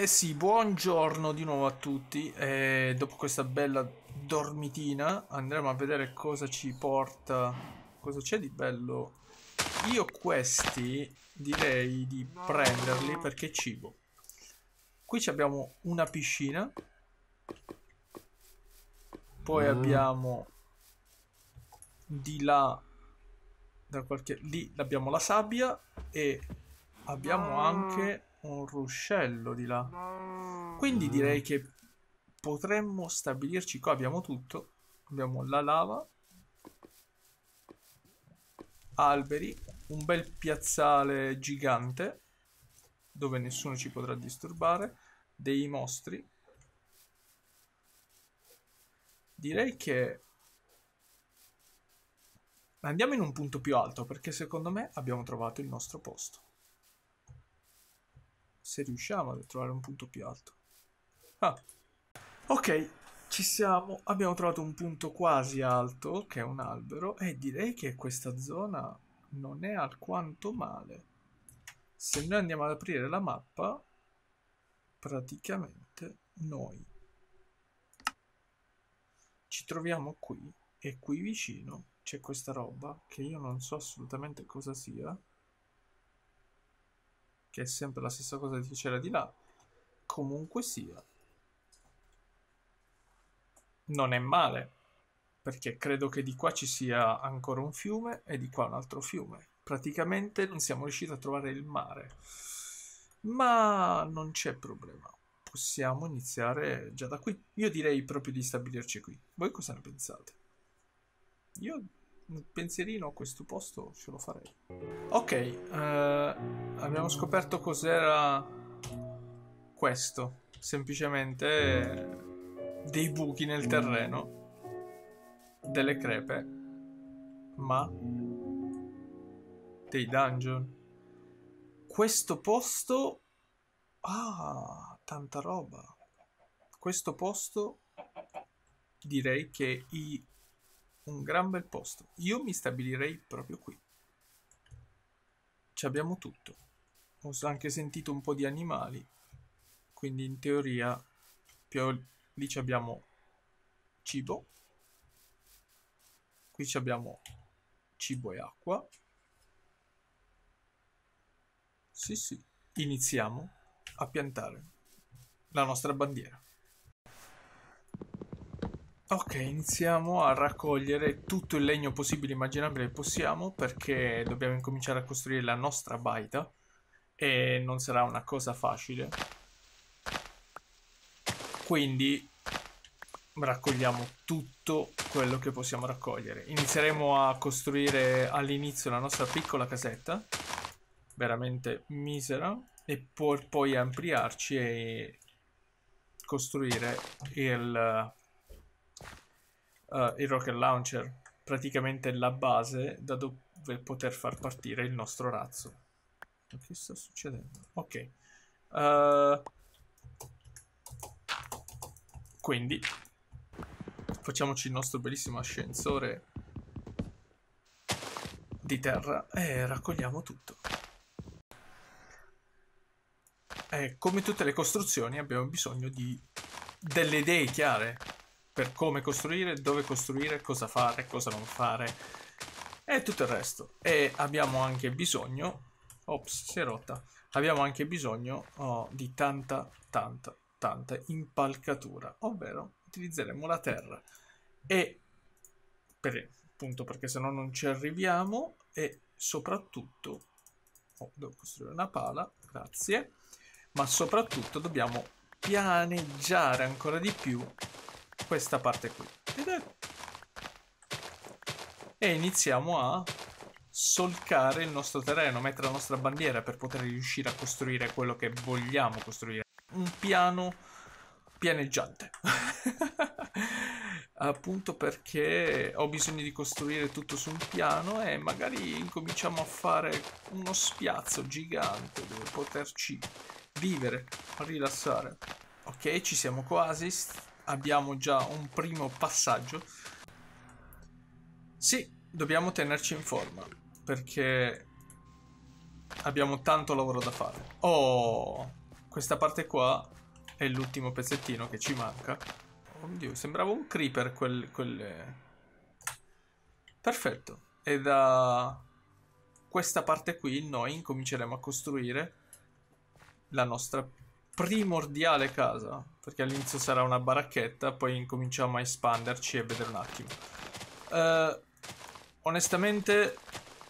Eh sì, buongiorno di nuovo a tutti. E dopo questa bella dormitina andremo a vedere cosa ci porta, cosa c'è di bello. Io questi direi di prenderli perché cibo. Qui abbiamo una piscina. Poi mm. abbiamo di là da qualche lì abbiamo la sabbia e abbiamo anche un ruscello di là. Quindi direi che potremmo stabilirci qua. Abbiamo tutto. Abbiamo la lava, alberi, un bel piazzale gigante dove nessuno ci potrà disturbare, dei mostri. Direi che andiamo in un punto più alto perché secondo me abbiamo trovato il nostro posto se riusciamo a trovare un punto più alto. Ah. Ok, ci siamo. Abbiamo trovato un punto quasi alto, che è un albero, e direi che questa zona non è alquanto male. Se noi andiamo ad aprire la mappa, praticamente noi ci troviamo qui e qui vicino c'è questa roba che io non so assolutamente cosa sia che è sempre la stessa cosa che c'era di là, comunque sia, non è male, perché credo che di qua ci sia ancora un fiume e di qua un altro fiume. Praticamente non siamo riusciti a trovare il mare, ma non c'è problema. Possiamo iniziare già da qui. Io direi proprio di stabilirci qui. Voi cosa ne pensate? Io un pensierino a questo posto ce lo farei. Ok, eh, abbiamo scoperto cos'era questo. Semplicemente dei buchi nel terreno, delle crepe, ma dei dungeon. Questo posto... Ah, tanta roba. Questo posto direi che i un gran bel posto. Io mi stabilirei proprio qui. Ci abbiamo tutto. Ho anche sentito un po' di animali, quindi in teoria più lì abbiamo cibo. Qui abbiamo cibo e acqua. Sì, sì. Iniziamo a piantare la nostra bandiera. Ok, iniziamo a raccogliere tutto il legno possibile e immaginabile che possiamo perché dobbiamo incominciare a costruire la nostra baita e non sarà una cosa facile. Quindi raccogliamo tutto quello che possiamo raccogliere. Inizieremo a costruire all'inizio la nostra piccola casetta, veramente misera, e poi, poi ampliarci e costruire il uh, il rocket launcher, praticamente la base da dove poter far partire il nostro razzo. Che sta succedendo? Ok. Uh, quindi facciamoci il nostro bellissimo ascensore di terra e raccogliamo tutto. E come tutte le costruzioni abbiamo bisogno di delle idee chiare per come costruire, dove costruire, cosa fare, cosa non fare e tutto il resto. E abbiamo anche bisogno, ops, si è rotta, abbiamo anche bisogno oh, di tanta, tanta, tanta impalcatura, ovvero utilizzeremo la terra e per, appunto perché se no non ci arriviamo e soprattutto oh, devo costruire una pala, grazie, ma soprattutto dobbiamo pianeggiare ancora di più questa parte qui. E iniziamo a solcare il nostro terreno, mettere la nostra bandiera per poter riuscire a costruire quello che vogliamo costruire. Un piano pianeggiante. Appunto perché ho bisogno di costruire tutto su un piano e magari incominciamo a fare uno spiazzo gigante dove poterci vivere, rilassare. Ok, ci siamo quasi abbiamo già un primo passaggio. Sì, dobbiamo tenerci in forma perché abbiamo tanto lavoro da fare. Oh, questa parte qua è l'ultimo pezzettino che ci manca. Oddio, sembrava un creeper quel... quel... Perfetto. E da questa parte qui noi incominceremo a costruire la nostra primordiale casa. Perché all'inizio sarà una baracchetta, poi incominciamo a espanderci e vedere un attimo. Uh, onestamente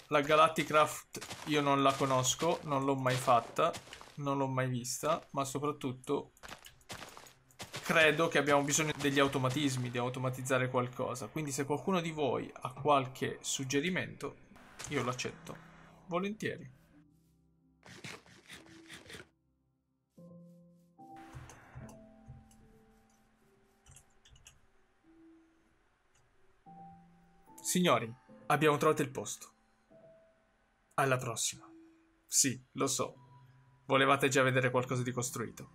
la Galacticraft io non la conosco, non l'ho mai fatta, non l'ho mai vista, ma soprattutto credo che abbiamo bisogno degli automatismi, di automatizzare qualcosa. Quindi se qualcuno di voi ha qualche suggerimento, io lo accetto. Volentieri. Signori, abbiamo trovato il posto. Alla prossima. Sì, lo so. Volevate già vedere qualcosa di costruito.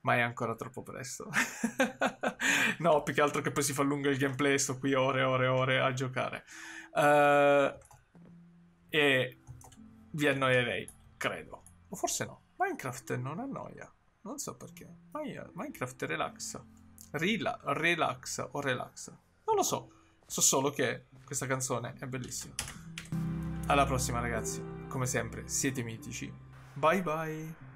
Ma è ancora troppo presto. no, più che altro che poi si fa lungo il gameplay, sto qui ore e ore e ore a giocare. Uh, e vi annoierei, credo. O forse no. Minecraft non annoia. Non so perché. Minecraft relaxa. Rila relaxa o relaxa. Non lo so. So solo che questa canzone è bellissima. Alla prossima ragazzi, come sempre siete mitici. Bye bye.